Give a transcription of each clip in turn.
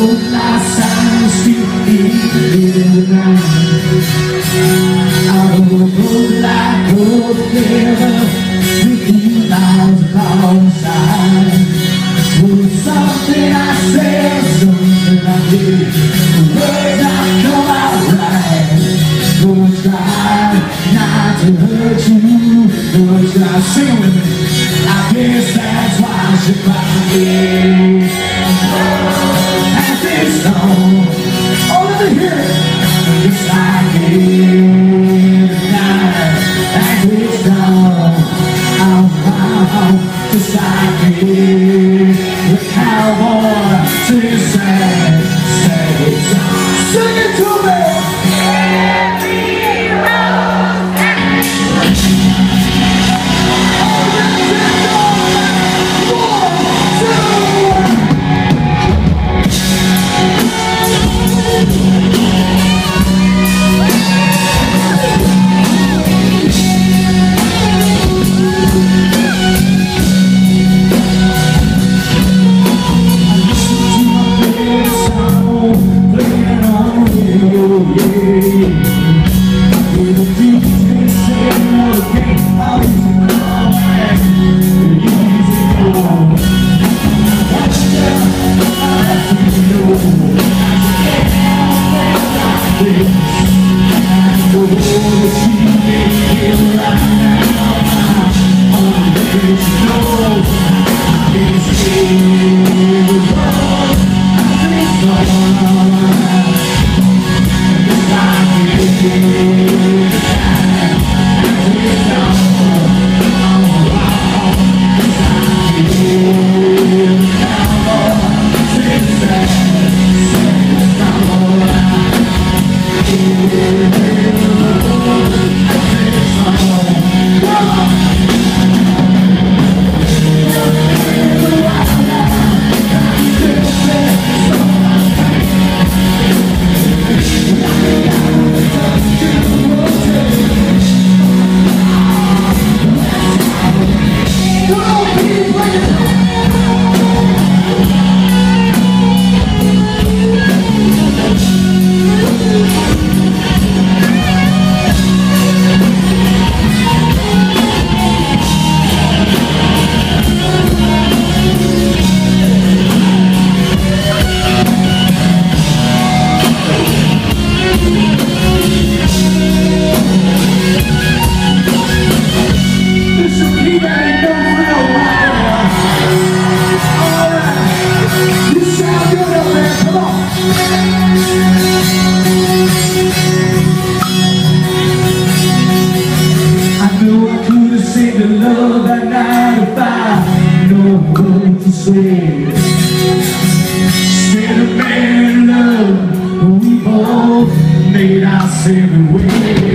both outside the street in the night. I like thousand alongside. Was something I said, something I did. The words come out right. Tried not to hurt you. Tried sing with me. I guess that's why she found me. As Say, Instead of man love, that night, but I ain't no good for saving. Spent a man's love we both made our seven way.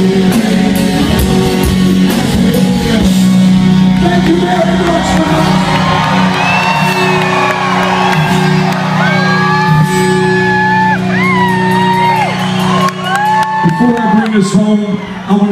Before I bring us home, I want to